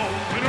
Oh.